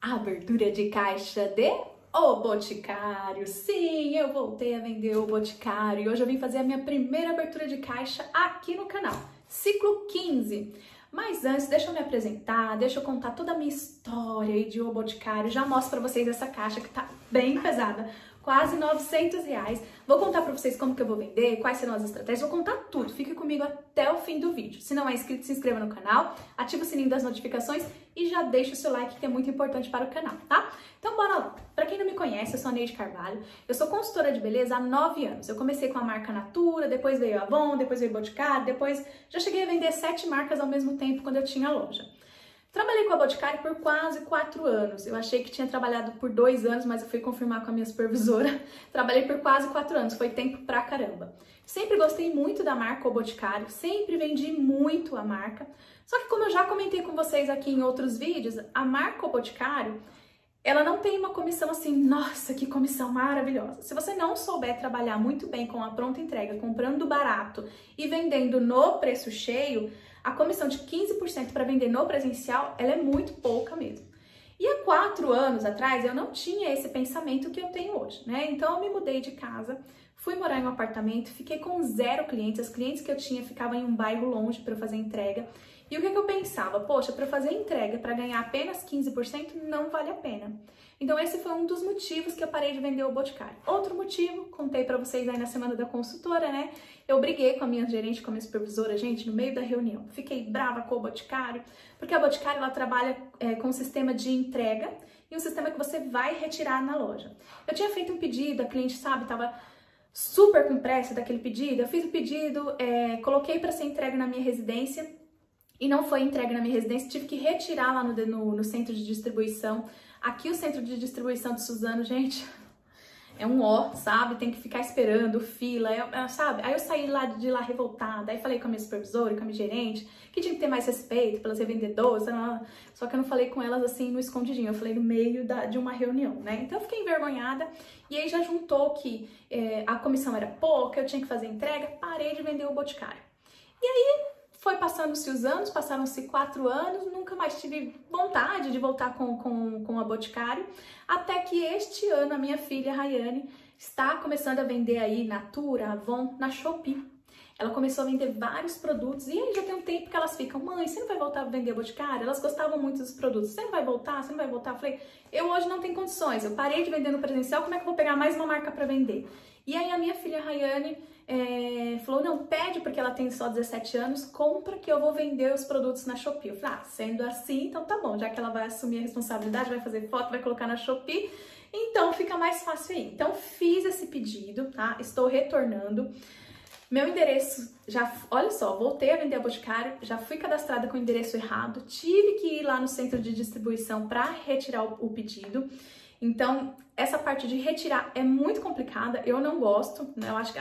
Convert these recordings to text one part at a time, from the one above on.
abertura de caixa de O Boticário. Sim, eu voltei a vender o Boticário e hoje eu vim fazer a minha primeira abertura de caixa aqui no canal, ciclo 15. Mas antes, deixa eu me apresentar, deixa eu contar toda a minha história aí de O Boticário. Já mostro pra vocês essa caixa que tá bem pesada, quase 900 reais. Vou contar pra vocês como que eu vou vender, quais serão as estratégias, vou contar tudo. Fique comigo até o fim do vídeo. Se não é inscrito, se inscreva no canal, ativa o sininho das notificações e já deixa o seu like que é muito importante para o canal, tá? Então bora lá. Pra quem não me conhece, eu sou a Neide Carvalho, eu sou consultora de beleza há 9 anos. Eu comecei com a marca Natura, depois veio a Avon, depois veio Boticário, depois já cheguei a vender sete marcas ao mesmo tempo quando eu tinha loja. Trabalhei com a Boticário por quase quatro anos. Eu achei que tinha trabalhado por dois anos, mas eu fui confirmar com a minha supervisora. Trabalhei por quase quatro anos, foi tempo pra caramba. Sempre gostei muito da marca O Boticário, sempre vendi muito a marca. Só que como eu já comentei com vocês aqui em outros vídeos, a marca O Boticário, ela não tem uma comissão assim, nossa, que comissão maravilhosa. Se você não souber trabalhar muito bem com a pronta entrega, comprando barato e vendendo no preço cheio, a comissão de 15% para vender no presencial, ela é muito pouca mesmo. E há quatro anos atrás eu não tinha esse pensamento que eu tenho hoje, né? Então eu me mudei de casa, fui morar em um apartamento, fiquei com zero clientes. As clientes que eu tinha ficavam em um bairro longe para fazer entrega. E o que, que eu pensava? Poxa, para fazer entrega, para ganhar apenas 15%, não vale a pena. Então esse foi um dos motivos que eu parei de vender o Boticário. Outro motivo, contei para vocês aí na semana da consultora, né? Eu briguei com a minha gerente, com a minha supervisora, gente, no meio da reunião. Fiquei brava com o Boticário, porque a Boticário ela trabalha é, com um sistema de entrega e um sistema que você vai retirar na loja. Eu tinha feito um pedido, a cliente sabe, tava super com pressa daquele pedido. Eu fiz o pedido, é, coloquei para ser entregue na minha residência e não foi entregue na minha residência, tive que retirar lá no, no, no centro de distribuição. Aqui o centro de distribuição de Suzano, gente, é um ó, sabe? Tem que ficar esperando, fila, é, é, sabe? Aí eu saí lá de lá revoltada, aí falei com a minha supervisora, com a minha gerente, que tinha que ter mais respeito pelas revendedoras, só que eu não falei com elas assim no escondidinho, eu falei no meio da, de uma reunião, né? Então eu fiquei envergonhada e aí já juntou que é, a comissão era pouca, eu tinha que fazer entrega, parei de vender o boticário. E aí foi passando-se os anos, passaram-se quatro anos, nunca mais tive vontade de voltar com, com, com a Boticário, até que este ano a minha filha Rayane está começando a vender aí Natura, Avon, na Shopee. Ela começou a vender vários produtos e aí já tem um tempo que elas ficam, mãe, você não vai voltar a vender Boticário? Elas gostavam muito dos produtos, você não vai voltar? Você não vai voltar? Eu falei, eu hoje não tenho condições, eu parei de vender no presencial, como é que eu vou pegar mais uma marca para vender? E aí a minha filha Rayane é, falou, não, pede porque ela tem só 17 anos, compra que eu vou vender os produtos na Shopee. Eu falei, ah, sendo assim, então tá bom, já que ela vai assumir a responsabilidade, vai fazer foto, vai colocar na Shopee, então fica mais fácil aí. Então fiz esse pedido, tá? Estou retornando. Meu endereço já, olha só, voltei a vender a Boticário, já fui cadastrada com o endereço errado, tive que ir lá no centro de distribuição para retirar o, o pedido. Então, essa parte de retirar é muito complicada, eu não gosto, né? Eu acho que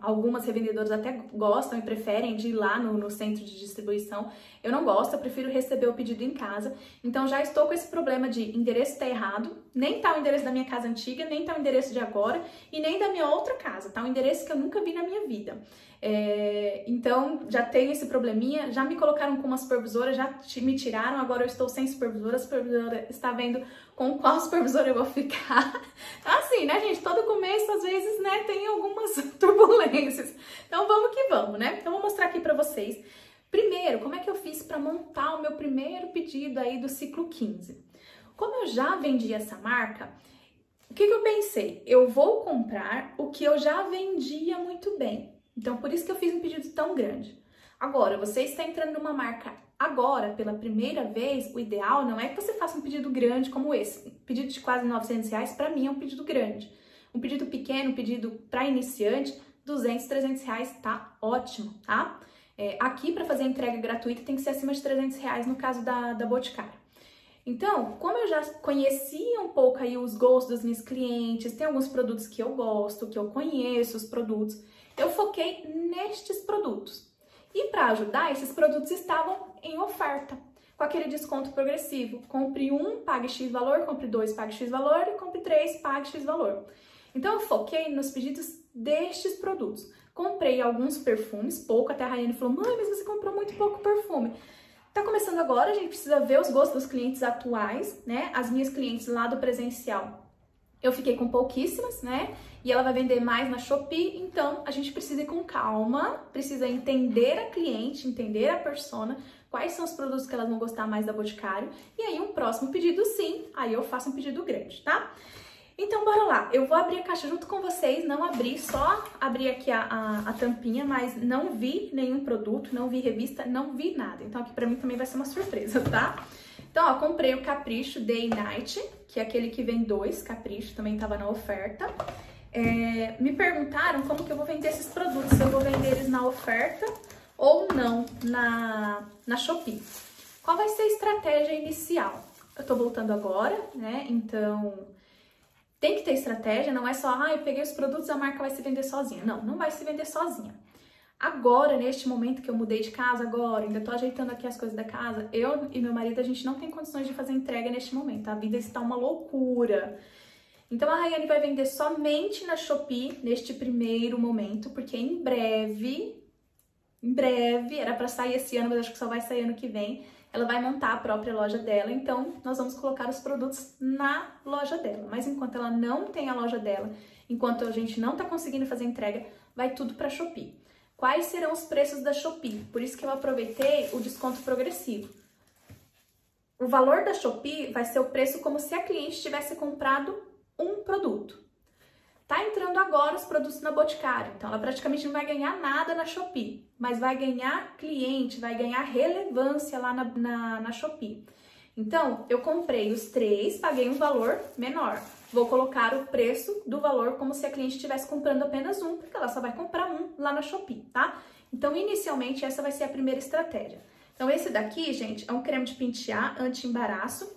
algumas revendedoras até gostam e preferem de ir lá no, no, centro de distribuição. Eu não gosto, eu prefiro receber o pedido em casa. Então já estou com esse problema de endereço tá errado, nem tá o endereço da minha casa antiga, nem tá o endereço de agora e nem da minha outra casa, tá um endereço que eu nunca vi na minha vida. É, então já tenho esse probleminha, já me colocaram com uma supervisora, já me tiraram, agora eu estou sem supervisora, a supervisora está vendo com qual supervisora eu vou ficar. Assim, né, gente? Todo começo, às vezes, né, tem algumas turbulências. Então vamos que vamos, né? Então vou mostrar aqui para vocês. Primeiro, como é que eu fiz para montar o meu primeiro pedido aí do ciclo 15? Como eu já vendi essa marca, o que, que eu pensei? Eu vou comprar o que eu já vendia muito bem. Então, por isso que eu fiz um pedido tão grande. Agora, você está entrando numa marca agora, pela primeira vez, o ideal não é que você faça um pedido grande como esse. Um pedido de quase 900 reais, para mim, é um pedido grande. Um pedido pequeno, um pedido para iniciante, 200, 300 reais, tá ótimo, tá? É, aqui, para fazer a entrega gratuita, tem que ser acima de 300 reais no caso da, da Boticário. Então, como eu já conhecia um pouco aí os gostos dos meus clientes, tem alguns produtos que eu gosto, que eu conheço os produtos, eu foquei nestes produtos. E para ajudar, esses produtos estavam em oferta, com aquele desconto progressivo. Compre um, pague X valor, compre dois, pague X valor e compre três, pague X valor. Então eu foquei nos pedidos destes produtos. Comprei alguns perfumes, pouco, até a Rayane falou, mãe, mas você comprou muito pouco perfume. Tá começando agora, a gente precisa ver os gostos dos clientes atuais, né? As minhas clientes lá do presencial, eu fiquei com pouquíssimas, né? E ela vai vender mais na Shopee, então a gente precisa ir com calma, precisa entender a cliente, entender a persona, quais são os produtos que elas vão gostar mais da Boticário, e aí um próximo pedido sim, aí eu faço um pedido grande, tá? Então, bora lá. Eu vou abrir a caixa junto com vocês, não abri, só abri aqui a, a, a, tampinha, mas não vi nenhum produto, não vi revista, não vi nada. Então, aqui pra mim também vai ser uma surpresa, tá? Então, ó, comprei o Capricho Day Night, que é aquele que vem dois, Capricho, também tava na oferta. É, me perguntaram como que eu vou vender esses produtos, se eu vou vender eles na oferta ou não na, na Shopee. Qual vai ser a estratégia inicial? Eu tô voltando agora, né? Então, tem que ter estratégia, não é só, ah, eu peguei os produtos, a marca vai se vender sozinha. Não, não vai se vender sozinha. Agora, neste momento que eu mudei de casa, agora, ainda tô ajeitando aqui as coisas da casa, eu e meu marido, a gente não tem condições de fazer entrega neste momento. A vida está uma loucura. Então a Rayane vai vender somente na Shopee neste primeiro momento, porque em breve, em breve, era para sair esse ano, mas acho que só vai sair ano que vem ela vai montar a própria loja dela, então nós vamos colocar os produtos na loja dela. Mas enquanto ela não tem a loja dela, enquanto a gente não está conseguindo fazer entrega, vai tudo para Shopee. Quais serão os preços da Shopee? Por isso que eu aproveitei o desconto progressivo. O valor da Shopee vai ser o preço como se a cliente tivesse comprado um produto. Tá entrando agora os produtos na Boticário, então ela praticamente não vai ganhar nada na Shopee, mas vai ganhar cliente, vai ganhar relevância lá na, na, na Shopee. Então, eu comprei os três, paguei um valor menor. Vou colocar o preço do valor como se a cliente estivesse comprando apenas um, porque ela só vai comprar um lá na Shopee, tá? Então, inicialmente, essa vai ser a primeira estratégia. Então, esse daqui, gente, é um creme de pentear anti-embaraço.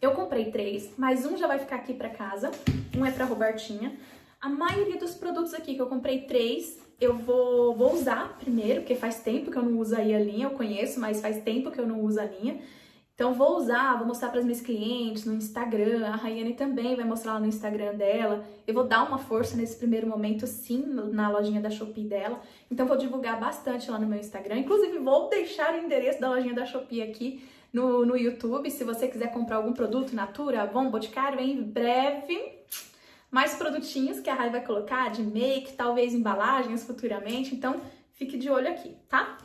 Eu comprei três, mas um já vai ficar aqui para casa, um é para Robertinha. A maioria dos produtos aqui que eu comprei três, eu vou, vou usar primeiro, porque faz tempo que eu não uso aí a linha, eu conheço, mas faz tempo que eu não uso a linha. Então vou usar, vou mostrar para as minhas clientes no Instagram, a Rayane também vai mostrar lá no Instagram dela. Eu vou dar uma força nesse primeiro momento sim na lojinha da Shopee dela. Então vou divulgar bastante lá no meu Instagram. Inclusive vou deixar o endereço da lojinha da Shopee aqui no, no YouTube. Se você quiser comprar algum produto, Natura, Avon, Boticário, em breve mais produtinhos que a Rai vai colocar de make, talvez embalagens futuramente, então fique de olho aqui, tá?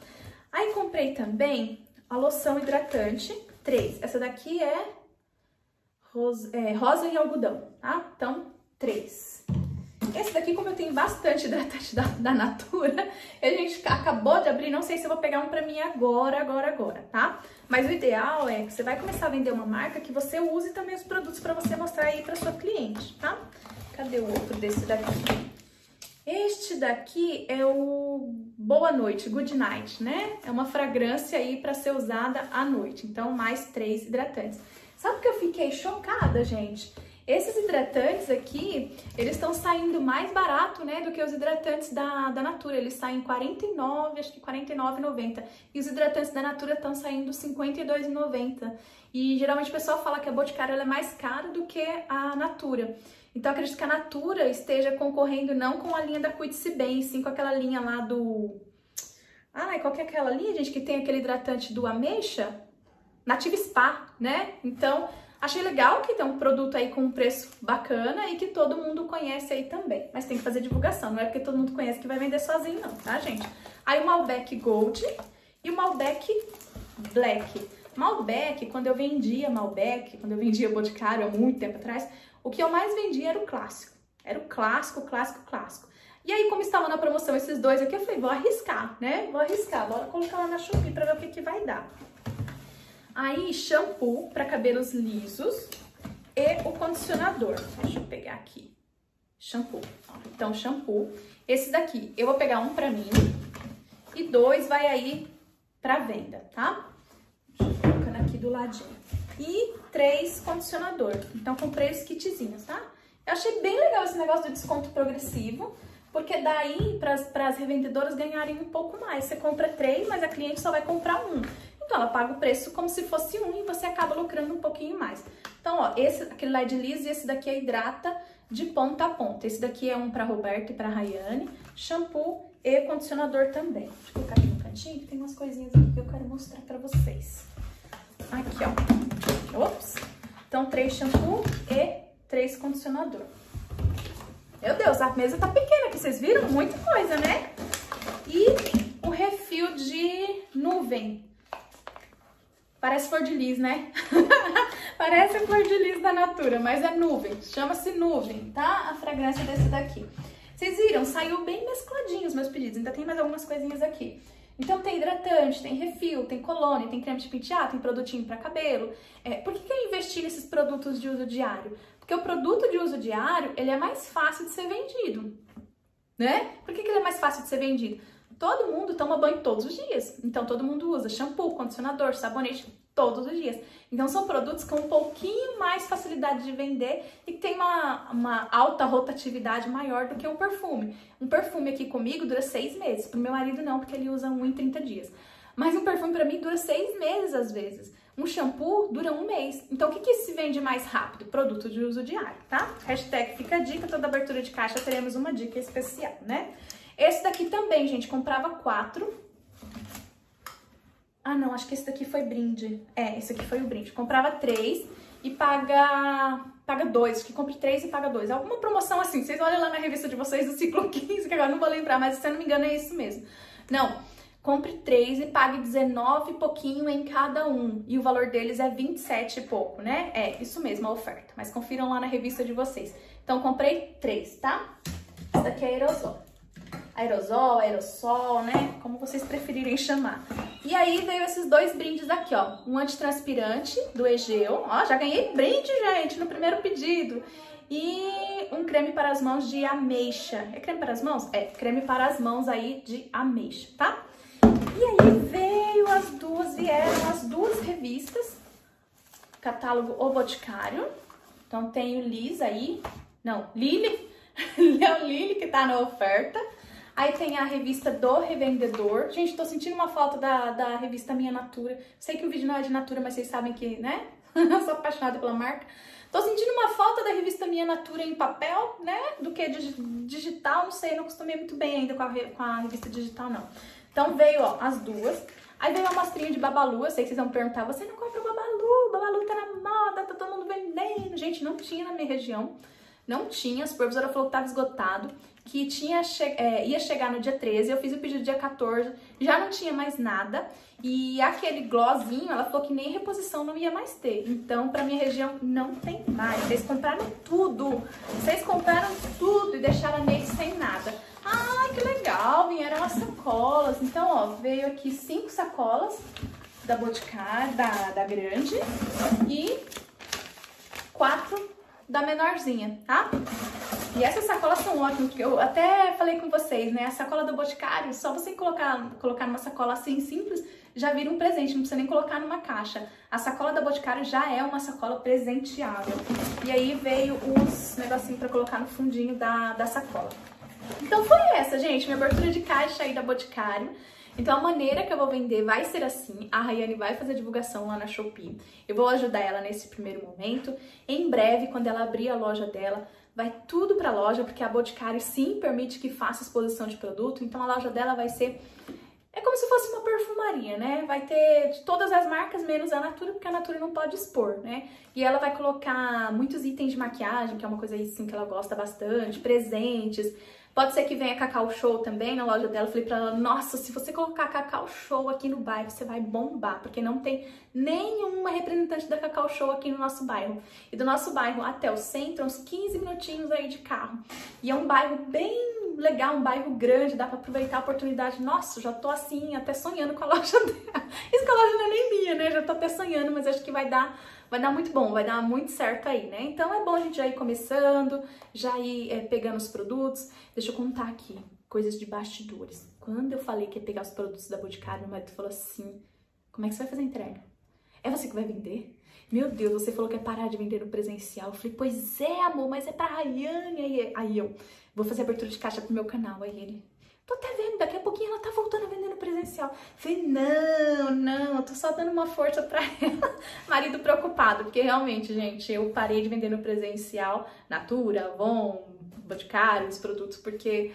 Aí comprei também a loção hidratante, três. Essa daqui é rosa, é, rosa e algodão, tá? Então, três. Esse daqui, como eu tenho bastante hidratante da, da Natura, a gente acabou de abrir, não sei se eu vou pegar um pra mim agora, agora, agora, tá? Mas o ideal é que você vai começar a vender uma marca que você use também os produtos pra você mostrar aí pra sua cliente, tá? Cadê o outro desse daqui? Este daqui é o Boa Noite, Good Night, né? É uma fragrância aí para ser usada à noite. Então, mais três hidratantes. Sabe o que eu fiquei chocada, gente? Esses hidratantes aqui, eles estão saindo mais barato, né, do que os hidratantes da, da Natura. Eles saem 49, acho que 49,90. E os hidratantes da Natura estão saindo 52,90. E geralmente o pessoal fala que a Boticário é mais cara do que a Natura. Então, acredito que a Natura esteja concorrendo não com a linha da Cuide-se Bem, sim com aquela linha lá do... Ah, qual que é aquela linha, gente, que tem aquele hidratante do Ameixa? Nativa Spa, né? Então, achei legal que tem um produto aí com um preço bacana e que todo mundo conhece aí também. Mas tem que fazer divulgação, não é porque todo mundo conhece que vai vender sozinho não, tá, gente? Aí o Malbec Gold e o Malbec Black. Malbec, quando eu vendia Malbec, quando eu vendia Boticário há muito tempo atrás, o que eu mais vendia era o clássico. Era o clássico, clássico, clássico. E aí, como estava na promoção esses dois aqui, eu falei, vou arriscar, né? Vou arriscar, bora colocar lá na Shopee pra ver o que, que vai dar. Aí, shampoo para cabelos lisos e o condicionador. Deixa eu pegar aqui. Shampoo. Então, shampoo. Esse daqui, eu vou pegar um pra mim e dois vai aí pra venda, tá? Deixa eu colocar aqui do ladinho e três condicionador. Então, comprei os kitzinhos, tá? Eu achei bem legal esse negócio do desconto progressivo, porque daí para as revendedoras ganharem um pouco mais. Você compra três, mas a cliente só vai comprar um. Então, ela paga o preço como se fosse um e você acaba lucrando um pouquinho mais. Então, ó, esse, aquele lá é de liso e esse daqui é hidrata de ponta a ponta. Esse daqui é um para Roberto e para Rayane, shampoo e condicionador também. Deixa eu colocar aqui no cantinho. que tem umas coisinhas aqui que eu quero mostrar pra vocês. Aqui, ó. Ops. Então, três shampoo e três condicionador. Meu Deus, a mesa tá pequena aqui, vocês viram? Muita coisa, né? E o refil de nuvem. Parece flor de lis, né? Parece flor de lis da Natura, mas é nuvem. Chama-se nuvem, tá? A fragrância desse daqui. Vocês viram? Saiu bem mescladinho os meus pedidos. Ainda tem mais algumas coisinhas aqui. Então tem hidratante, tem refil, tem colônia, tem creme de pentear, tem produtinho para cabelo. É, por que, que eu investi nesses produtos de uso diário? Porque o produto de uso diário, ele é mais fácil de ser vendido, né? Por que, que ele é mais fácil de ser vendido? Todo mundo toma banho todos os dias, então todo mundo usa shampoo, condicionador, sabonete todos os dias. Então são produtos com um pouquinho mais facilidade de vender e que tem uma, uma alta rotatividade maior do que um perfume. Um perfume aqui comigo dura seis meses, pro meu marido não, porque ele usa um em 30 dias. Mas um perfume para mim dura seis meses às vezes. Um shampoo dura um mês. Então, o que, que se vende mais rápido? Produto de uso diário, tá? Hashtag fica a dica, toda abertura de caixa teremos uma dica especial, né? Esse daqui também, gente, comprava quatro. Ah, não, acho que esse daqui foi brinde. É, esse aqui foi o brinde. Comprava três e paga paga dois. Que compre três e paga dois. Alguma promoção assim. Vocês olham lá na revista de vocês do ciclo 15, que agora não vou lembrar, mas se eu não me engano é isso mesmo. Não, compre três e pague 19 e pouquinho em cada um. E o valor deles é 27 e pouco, né? É, isso mesmo, a oferta. Mas confiram lá na revista de vocês. Então, comprei três, tá? Esse daqui é aerosol aerosol, aerossol, né? Como vocês preferirem chamar. E aí veio esses dois brindes aqui, ó. Um antitranspirante do Egeu. Ó, já ganhei brinde, gente, no primeiro pedido. E um creme para as mãos de ameixa. É creme para as mãos? É, creme para as mãos aí de ameixa, tá? E aí veio as duas, vieram as duas revistas. Catálogo O Boticário. Então tem o Liz aí. Não, Lili. Leon Lili que tá na oferta. Aí tem a revista do revendedor. Gente, tô sentindo uma falta da, da revista Minha Natura. Sei que o vídeo não é de Natura, mas vocês sabem que, né? Eu sou apaixonada pela marca. Tô sentindo uma falta da revista Minha Natura em papel, né? Do que digital, não sei, não acostumei muito bem ainda com a, com a revista digital, não. Então veio, ó, as duas. Aí veio uma amostrinha de Babalu, eu sei que vocês vão perguntar, você não compra Babalu? Babalu tá na moda, tá todo mundo vendendo. Gente, não tinha na minha região. Não tinha, a supervisora falou que estava esgotado, que tinha che é, ia chegar no dia 13, eu fiz o pedido dia 14, já não tinha mais nada. E aquele glossinho, ela falou que nem reposição não ia mais ter. Então, pra minha região, não tem mais. Vocês compraram tudo. Vocês compraram tudo e deixaram a Neide sem nada. Ai, que legal, vieram as sacolas. Então, ó, veio aqui cinco sacolas da Boticário, da, da grande, e quatro da menorzinha, tá? E essas sacolas são ótimas, porque eu até falei com vocês, né? A sacola do Boticário, só você colocar, colocar numa sacola assim simples, já vira um presente, não precisa nem colocar numa caixa. A sacola da Boticário já é uma sacola presenteável. E aí veio os negocinhos pra colocar no fundinho da, da sacola. Então foi essa, gente, minha abertura de caixa aí da Boticário. Então a maneira que eu vou vender vai ser assim, a Rayane vai fazer divulgação lá na Shopee, eu vou ajudar ela nesse primeiro momento. Em breve, quando ela abrir a loja dela, vai tudo para a loja, porque a Boticário sim permite que faça exposição de produto, então a loja dela vai ser é como se fosse uma perfumaria, né? Vai ter de todas as marcas, menos a Natura, porque a Natura não pode expor, né? E ela vai colocar muitos itens de maquiagem, que é uma coisa assim que ela gosta bastante, presentes, Pode ser que venha Cacau Show também na loja dela. Eu falei pra ela, nossa, se você colocar Cacau Show aqui no bairro, você vai bombar, porque não tem nenhuma representante da Cacau Show aqui no nosso bairro. E do nosso bairro até o centro, uns 15 minutinhos aí de carro. E é um bairro bem legal, um bairro grande, dá pra aproveitar a oportunidade. Nossa, já tô assim, até sonhando com a loja dela. Isso que a loja não é nem minha, né? Já tô até sonhando, mas acho que vai dar vai dar muito bom, vai dar muito certo aí, né? Então é bom a gente já ir começando, já ir é, pegando os produtos. Deixa eu contar aqui, coisas de bastidores. Quando eu falei que ia pegar os produtos da Boticário, meu marido falou assim, como é que você vai fazer a entrega? É você que vai vender? Meu Deus, você falou que é parar de vender no presencial. Eu falei, pois é, amor, mas é pra Rayane. Aí, aí eu, vou fazer abertura de caixa pro meu canal. Aí ele, tô até vendo, daqui ela tá voltando a vender no presencial. falei, não, não, eu tô só dando uma força pra ela. Marido preocupado, porque realmente, gente, eu parei de vender no presencial, Natura, Avon, Boticário, os produtos, porque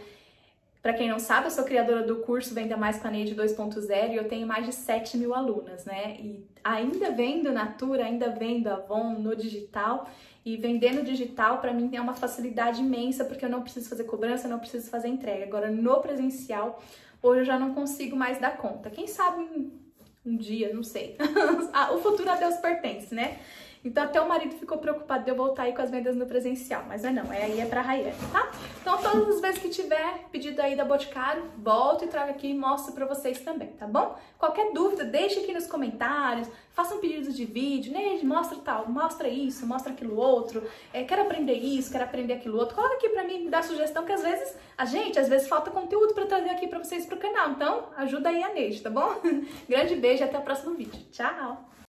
Para quem não sabe, eu sou criadora do curso Venda Mais com a Neide 2.0 e eu tenho mais de 7 mil alunas, né? E ainda vendo Natura, ainda vendo Avon no digital e vendendo digital para mim é uma facilidade imensa porque eu não preciso fazer cobrança, não preciso fazer entrega. Agora no presencial, hoje eu já não consigo mais dar conta. Quem sabe um dia, não sei. o futuro a Deus pertence, né? Então até o marido ficou preocupado de eu voltar aí com as vendas no presencial, mas não é não, é aí é pra Raiane, tá? Então todas as vezes que tiver pedido aí da Boticário, volto e trago aqui e mostro pra vocês também, tá bom? Qualquer dúvida, deixe aqui nos comentários, façam pedidos de vídeo, né? Mostra tal, mostra isso, mostra aquilo outro, é, quero aprender isso, quero aprender aquilo outro, coloca aqui pra mim, me dá sugestão, que às vezes, a gente, às vezes falta conteúdo pra trazer aqui pra vocês pro canal, então ajuda aí a Neide, tá bom? Grande beijo e até o próximo vídeo. Tchau!